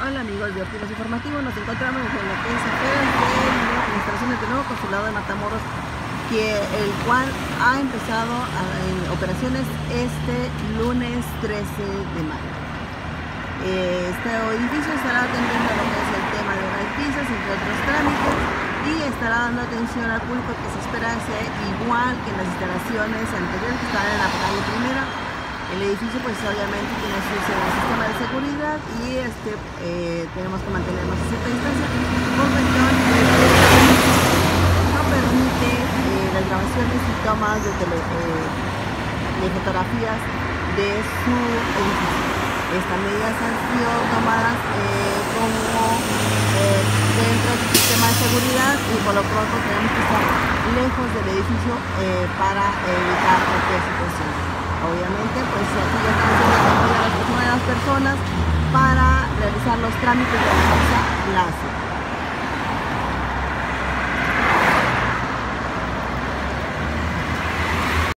Hola amigos de Optimus Informativo, nos encontramos en que es de las instalaciones del nuevo consulado de Matamoros, que, el cual ha empezado en operaciones este lunes 13 de mayo. Eh, este edificio estará atendiendo lo que es el tema de pizzas, entre otros trámites, y estará dando atención al público que se espera sea igual que en las instalaciones anteriores que están en la calle primera el edificio pues obviamente tiene su sistema de seguridad y este, eh, tenemos que mantenernos a cierta distancia por cuestión no permite eh, las grabaciones y tomas de, eh, de fotografías de su edificio. Estas medidas han sido tomadas como dentro del sistema de seguridad y por lo pronto tenemos que estar lejos del edificio para evitar cualquier situación. Obviamente, pues aquí ya estamos a las personas para realizar los trámites de la casa.